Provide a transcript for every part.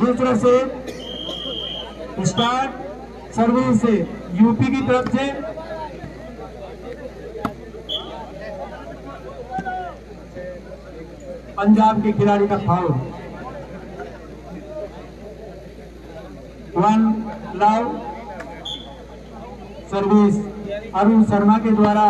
दूसरा से start service से यूपी की तरफ़ से। पंजाब के खिलाड़ी का foul one love service Arun Sharma के द्वारा।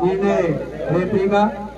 निर्णय रेफरी का चल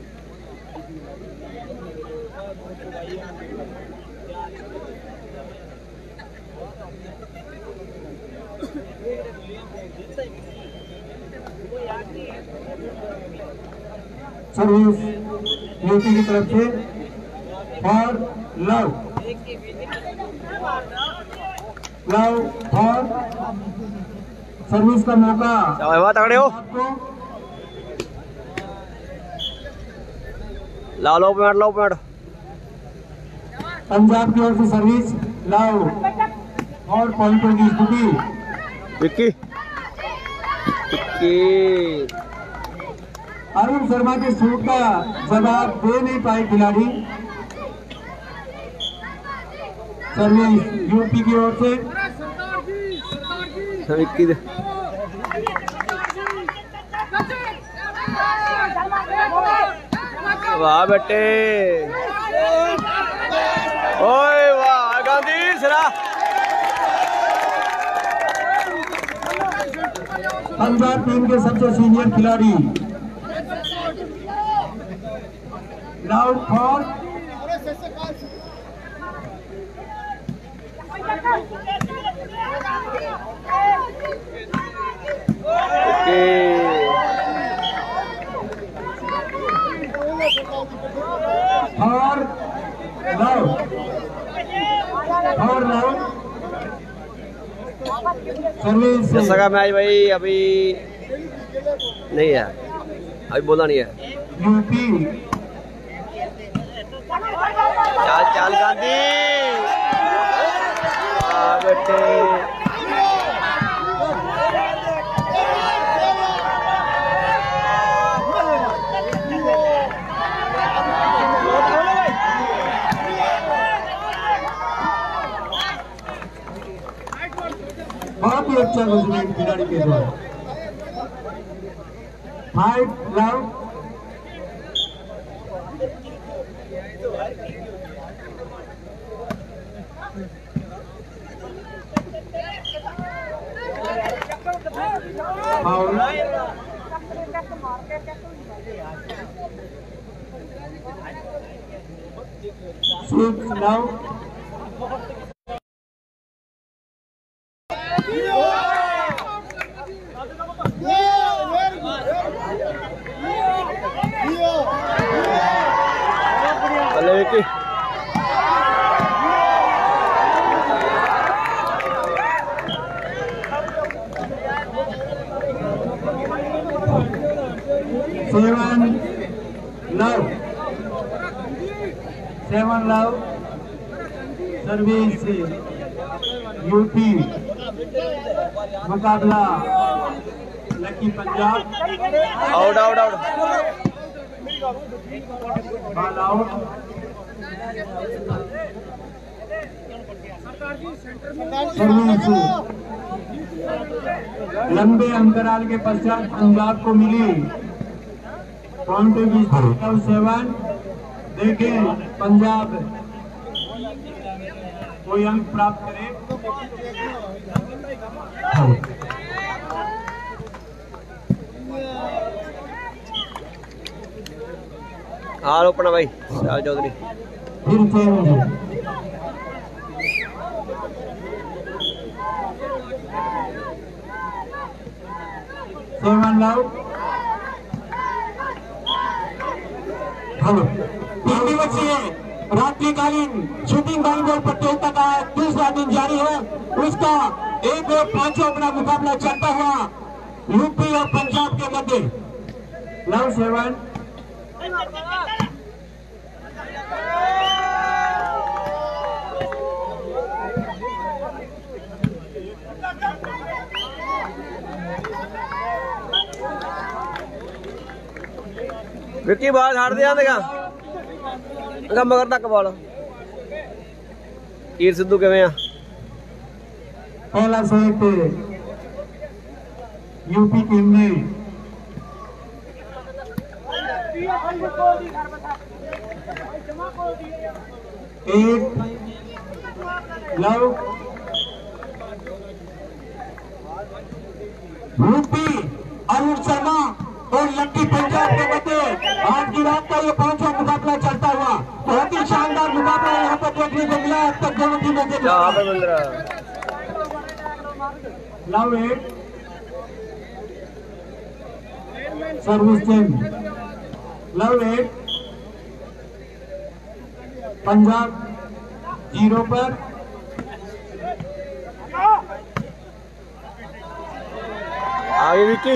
सर्विस यूपी की तरफ़ से और लव। लव और सर्विस का मौका। हो। आपको लाओ लो पैंट लो पैंट पंजाब की ओर से सर्विस लव और पॉइंटों की स्थिति? विक्की। विक्की। अरुण शर्मा के शूट का जवाब दे नहीं पाए खिलाड़ी। सर्विस यूपी की ओर से। विक्की वाह बेटे। ओए वाह गांधी सरा। पंजाब टीम के सबसे सीनियर खिलाड़ी। राउंड फॉर जैसा मैच भाई अभी नहीं है। अभी बोला नहीं है। यूपी चाल चाल गांधी वाह बेटे बहुत ही अच्छा गुजरात खिलाड़ी के द्वारा five six love seven love seven love service UP मुकाबला Lucky Punjab out out out ball out service लंबे अंतराल के पश्चात पंजाब को मिली। सेवन देखें पंजाब। कोई अंक प्राप्त करे। हाल ओपन भाई शाल चौधरी फिर चेंज सेवन लव दिवसीय रात्रिकालीन शूटिंग वॉलीबॉल प्रतियोगिता का दूसरा दिन जारी है। उसका एक और पाँचों अपना मुकाबला चलता हुआ यूपी और पंजाब के मध्य। नाउ सेवन ਵਿੱਕੀ ਬਾਲ ਛੱਡ ਦੇ ਆਂਦੇਗਾ ਅੰਗਾ ਮਗਰ ਤੱਕ ਬਾਲ ਕੀਰ ਸਿੱਧੂ ਕਿਵੇਂ ਆ पहला सेट यूपी टीम ने एक लव यूपी अरुण शर्मा और लक्की पंजाब के बच्चे आज की रात का ये पांचवा मुकाबला चलता हुआ। बहुत ही शानदार मुकाबला यहाँ पर देखने को मिला अब तक दोनों टीमों के now eight service team love eight Punjab zero पर। आगे विकी।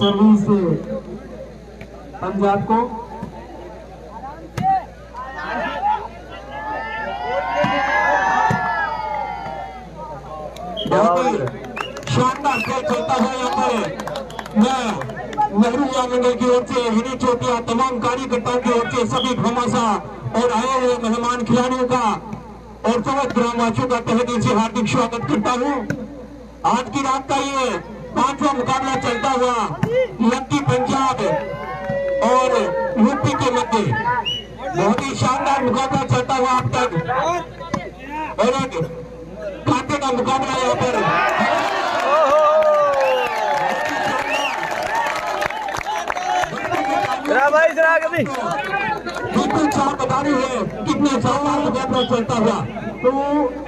सर्विस पंजाब को बहुत ही शानदार खेल चलता है यहाँ पर मैं नेहरू युवा की ओर से विनय चोटिया तमाम कार्यकर्ताओं की ओर से सभी घमासा और आए हुए मेहमान खिलाड़ियों का और समस्त ग्रामवासियों का तहे दिल से हार्दिक स्वागत करता हूँ। आज की रात का ये पांचवा मुकाबला चलता हुआ मध्य पंजाब और यूपी के मध्य। बहुत ही शानदार मुकाबला चलता हुआ अब तक। और एक खाते का मुकाबला यहाँ पर। भाई चार बता रही है कितने शानदार मुकाबला चलता हुआ। Two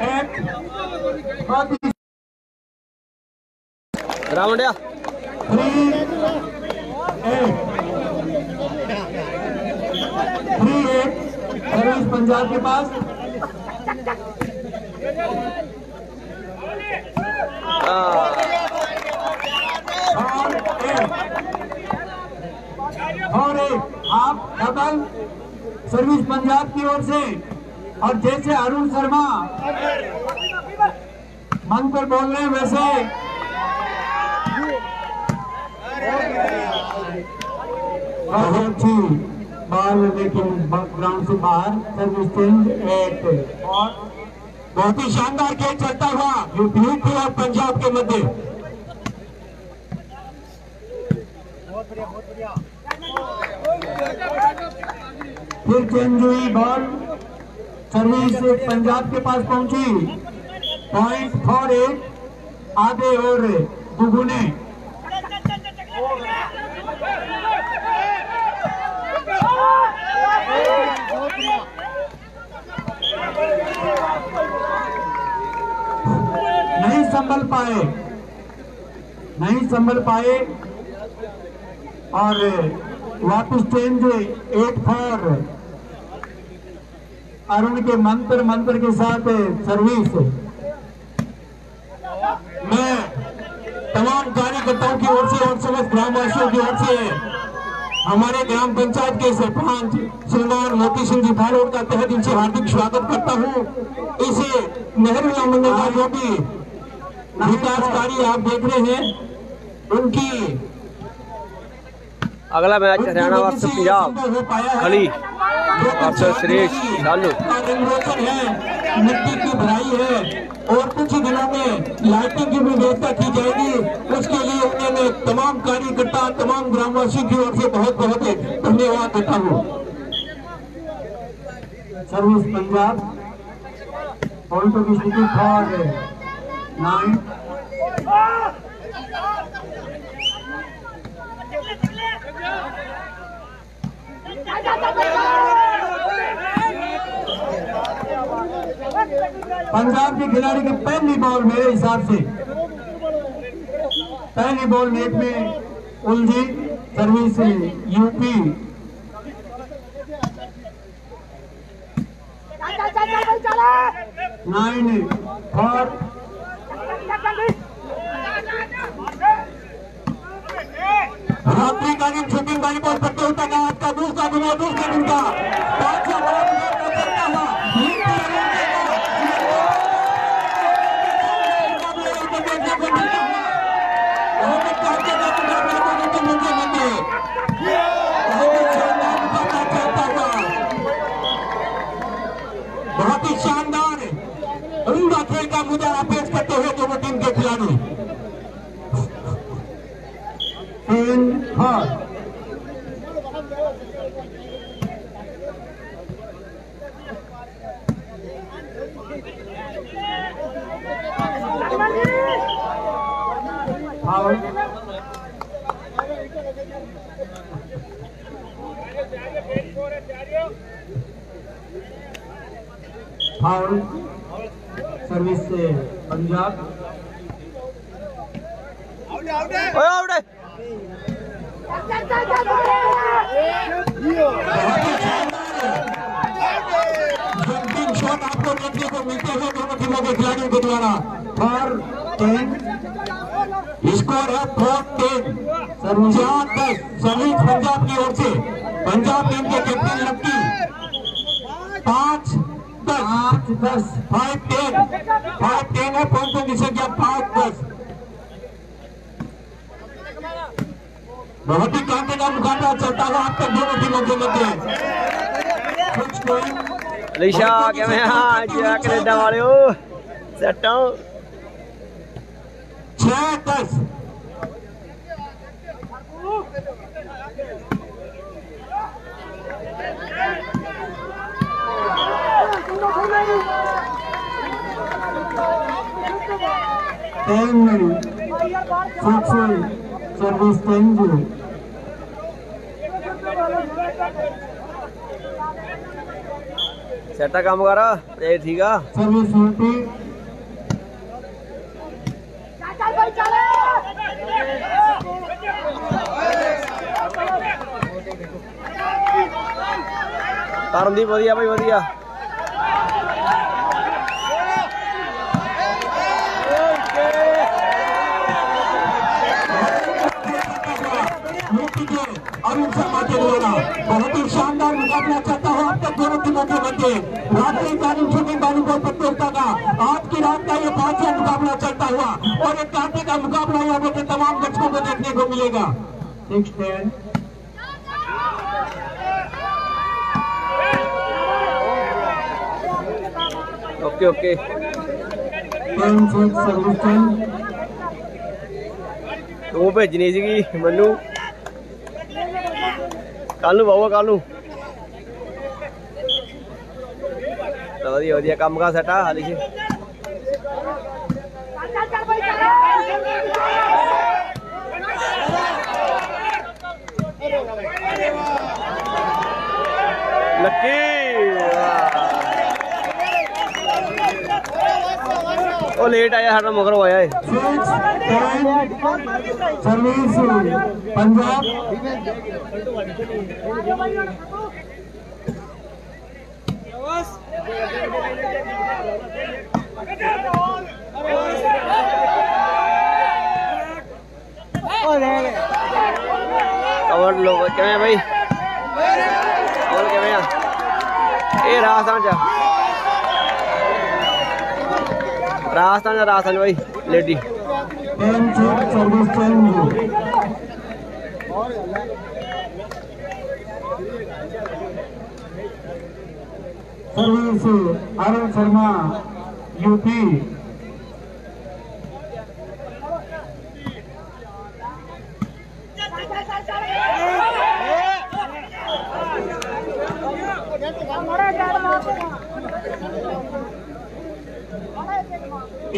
eight Ravan three eight three eight service Punjab के पास और एक और एक आप डबल सर्विस पंजाब की ओर से और जैसे अरुण शर्मा मन पर बोल रहे हैं वैसे बहुत अच्छी बॉल लेकिन ग्राउंड से बाहर सर्विस टीम एक और बहुत ही शानदार खेल चलता हुआ यूपी और पंजाब के मध्य। फिर चेंज हुई बॉल सर्विस पंजाब के पास पहुँची। पॉइंट फॉर एट आधे और दुगुने नहीं संभल पाए। नहीं संभल पाए और वापस चेंज एट फॉर अरुण के मंत्र मंत्र के साथ सर्विस मैं तमाम कार्यकर्ताओं की ओर से और समस्त ग्रामवासियों की ओर से हमारे ग्राम पंचायत के सरपंच श्रीमान मोती सिंह जी भालोड़ का तहत इनसे हार्दिक स्वागत करता हूँ। इसे नेहरू जो भी विकास कार्य आप देख रहे हैं उनकी अगला मैच हरियाणा वर्सेस पंजाब खली वर्सेस सुरेश लालू। है मिट्टी की भराई है और कुछ ही दिनों में लाइटिंग की भी व्यवस्था की जाएगी। उसके लिए उन्होंने तमाम कार्यकर्ता तमाम ग्रामवासियों की ओर से बहुत बहुत धन्यवाद देता हूँ। सर्विस पंजाब पॉइंटों की स्थिति फॉर पंजाब के खिलाड़ी की पहली बॉल मेरे हिसाब से। पहली बॉल नेट में उलझी, सर्विस यूपी। नाइन फोर रात्रिकालीन शूटिंग वॉलीबॉल प्रतियोगिता का आज का दूसरा दिन है दूसरे दिन का बड़ा मुकाबला चलता हुआ लीग के मुकाबले यहाँ पर देखने को मिलता हुआ। बहुत ही कांटे का मुकाबला दोनों टीमों के मध्य। बहुत ही शानदार मुकाबला चलता हुआ। बहुत ही शानदार उमदा खेल का मुजाहरा पेश करते हुए दोनों टीम के खिलाड़ी तीन हार फाउल फाउल सर्विस से पंजाब। है शॉट आपको देखने को मिलते हैं दोनों टीमों के खिलाड़ियों के द्वारा फोर टेन स्कोर है फोर टेन चार दस सर्विस पंजाब की ओर से। पंजाब टीम के कैप्टन लक्की। पाँच दस आठ दस फाइव टेन फाइव टेन है फ़ोन पे निषेध किया पाँच दस। बहुत ही कांटे का मुकाबला चलता हुआ आप तक दोनों टीमों के मध्य कुछ कोई ऋषा के मैं हाँ जय कनेडा वाले हो? सटो 6 10 Thank you. Fruitful service. Thank you. ਸੈਟਾ ਕੰਮ ਕਰ ਇਹ ਠੀਕ ਆ ਸਰਵਿਸ ਹੁੰਦੀ ਚੱਲ ਭਾਈ ਚੱਲ ਕਰਨਦੀਪ ਵਧੀਆ ਭਾਈ ਵਧੀਆ अब तक दोनों टीमों के मध्य रात्रिकालीन शूटिंग वॉलीबॉल प्रतियोगिता का आज की रात का ये पांचवा मुकाबला चलता हुआ और एक कांटे का मुकाबला यहाँ पे तमाम दर्शकों को देखने को मिलेगा six ten okay okay ten six service ten ਤੂੰ ਭੇਜਣੀ ਸੀਗੀ ਮੈਨੂੰ ਕੱਲ ਨੂੰ ਪਾਊਗਾ ਕੱਲ ਨੂੰ ਵਧੀਆ ਵਧੀਆ ਕੰਮ ਕਾ ਸਟਾ ਹਾਲੀ ਜੀ ਲੱਕੀ ਉਹ ਲੇਟ ਆਇਆ ਸਾਡਾ ਮਗਰ ਹੋਇਆ ਏ ਸਰਵਿਸ ਪੰਜਾਬ कवर लो किमें भाई? और किमें ये राजस्थान च राजस्थान च राजस्थान भाई lady. Service Arun Sharma UP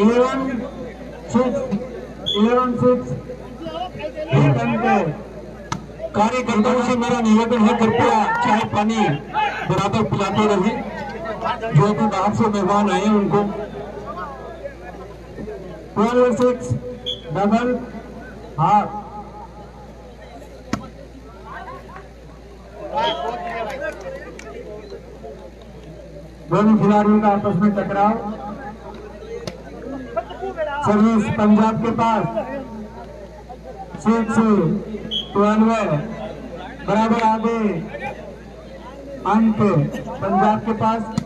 eleven six eleven six कार्यकर्ताओं से मेरा निवेदन है, कृपया चाय पानी बराबर पिलाते रहे जो भी बाहर से मेहमान आए उनको। ट्वेल्व सिक्स डबल हाफ़ दोनों खिलाड़ियों का आपस में टकराव। सर्विस पंजाब के पास। सिक्स ट्वेल्व बराबर आगे। अंक पंजाब के पास।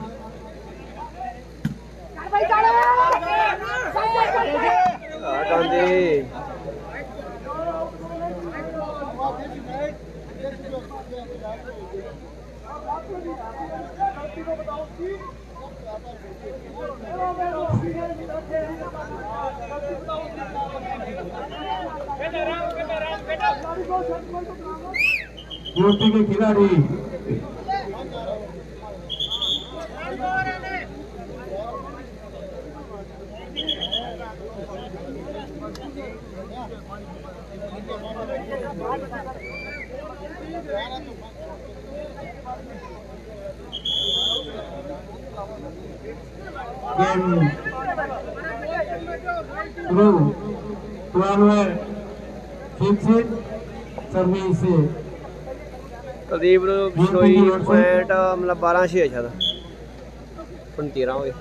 यूपी के खिलाड़ी। शुरू। ट्वेल्व सिक्स सर्विस ਕੁਲਦੀਪ ਨੂੰ ਬਿਸ਼ਨੋਈ ਪੁਆਇੰਟ ਮਤਲਬ 12 6 ਹੈ ਸ਼ਾਇਦ ਹੁਣ 13 ਹੋਏ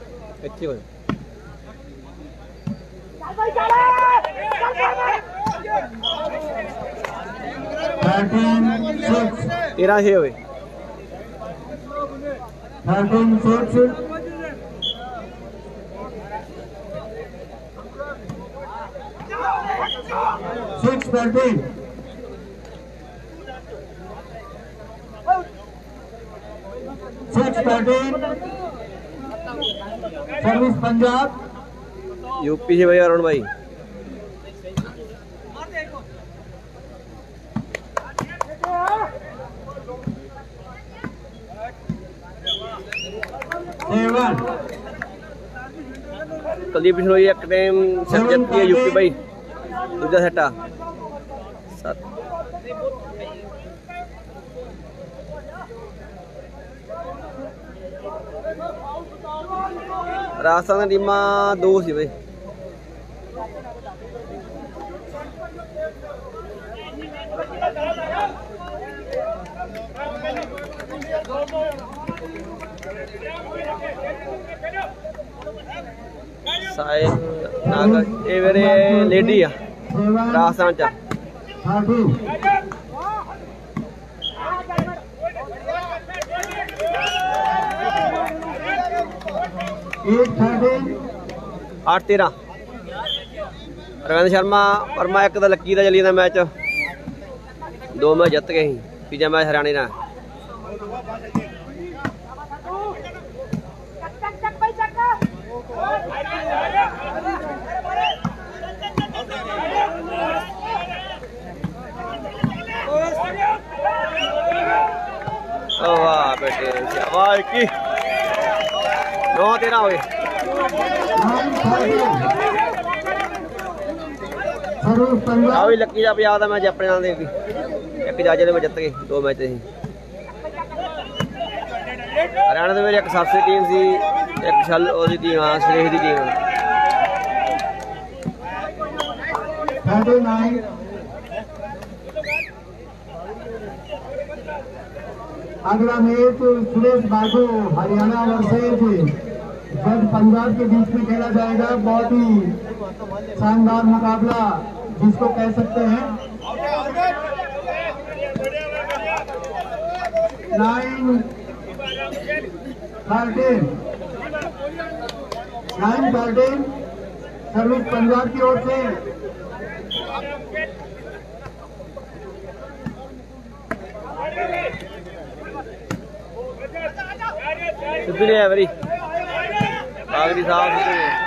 ਇੱਥੇ ਹੋਏ थर्टीन सिक्स 13 6 ਹੋਏ Six thirteen service Punjab UP से भाई अरुण भाई। कुलदीप एक टाइम सेट की है यूपी भाई। दूसरा सेट सेटा राजस्थान टीम दो लेडी आ राजस्थान चा 8 13 ਰਵਿੰਦਰ ਸ਼ਰਮਾ ਵਰਮਾ ਇੱਕ ਦਾ ਲੱਕੀ ਦਾ ਚੱਲੀ ਜਾਂਦਾ ਮੈਚ ਦੋ ਮੈਚ ਜਿੱਤ ਗਏ ਸੀ ਤੀਜਾ ਮੈਚ ਹਰਿਆਣੇ ਨਾਲ ਓ ਵਾਹ ਬੇਟੇ ਸ਼ਾਬਾਸ਼ ਕੀ 9 13 ਹੋਏ ਆ ਵੀ ਲੱਕੀ ਦਾ ਪੰਜਾਬ ਦਾ ਮੈਚ ਆਪਣੇ ਨਾਲ ਇੱਕ ਜਾਜੇ ਦੇ ਮੈਂ ਜਿੱਤ ਗਏ ਦੋ ਮੈਚ ਸੀ ਹਰਿਆਣਾ ਦੇ ਵਿੱਚ ਇੱਕ ਸਰਸੇ ਟੀਮ ਸੀ, ਇੱਕ ਛਲ ਉਹਦੀ ਟੀਮ ਆ ਸਲੇਹ ਦੀ ਟੀਮ ਸਾਡੇ ਨਾਲ अगला मैच सुरेश बाबू, हरियाणा वर्सेज जब पंजाब के बीच में खेला जाएगा। बहुत ही शानदार मुकाबला, जिसको कह सकते हैं। Nine thirteen nine thirteen service Punjab की ओर से। Thank you. सुधरी है भरी आगरी साहब सुधरी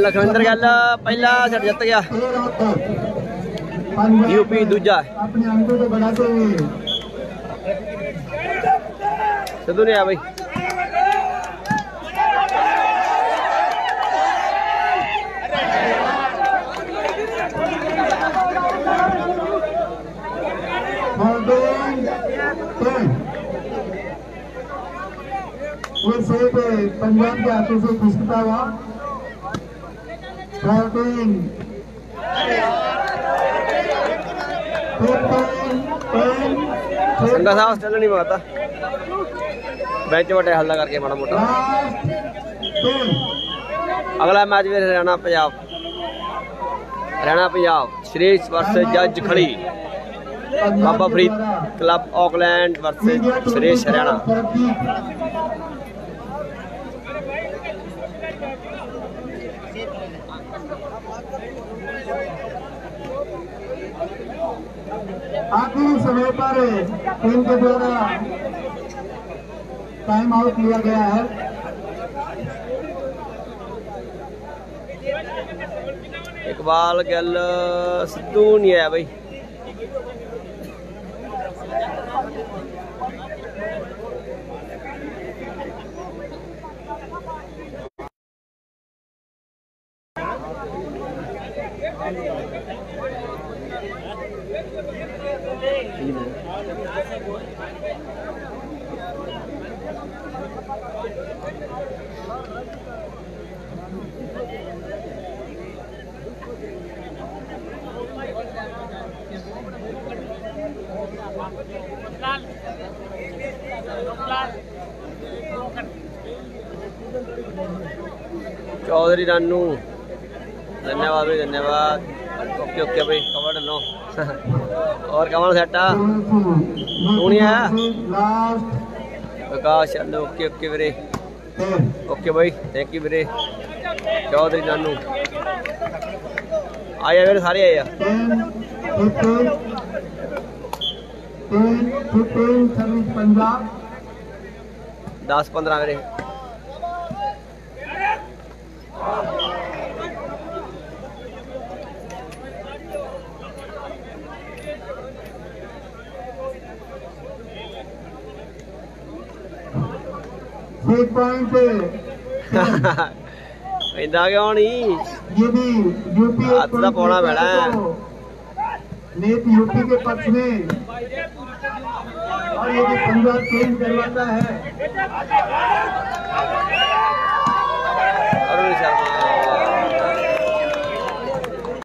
ਲਖਵਿੰਦਰ ਗੱਲ ਪਹਿਲਾ ਸੈਟ ਜਿੱਤ ਗਿਆ तेरह पर पंजाब यूपी दूजा अपने अंकों को बढ़ाते हुए ਸਿੱਧੂ ਨੇ ਆ ਬਈ Holding ten. वो सेट पंजाब के हाथों से खिसकता हुआ थर्टीन संडा हल्ला करके माड़ा मोटा। अगला मैच में हरियाणा पंजाब। हरियाणा पंजाब श्रेष वर्सेस जज खड़ी। Baba Farid club Auckland versus श्रेष हरियाणा। आखिरी समय पर टीम के द्वारा टाइम आउट लिया गया है इकबाल गल, सिद्धू नहीं है भाई चौधरी रानू धन्यवाद भाई धन्यवाद। ओके ओके भाई कमड़ लो और कमड़ सेटा सोनिया प्रकाश, चलो, ओके ओके वीरे। ओके भाई थैंक यू वीरे। चौधरी जानू आया मेरे सारे आया दस पंद्रह मेरे छह पॉइंट ਇੰਦਾ ਕਿਉਂ ਨਹੀਂ यदि यूपी एक हाथ से point पौना लेता है बैठा है। तो नेत यूपी के पक्ष में और यदि पंजाब चेंज करवाता है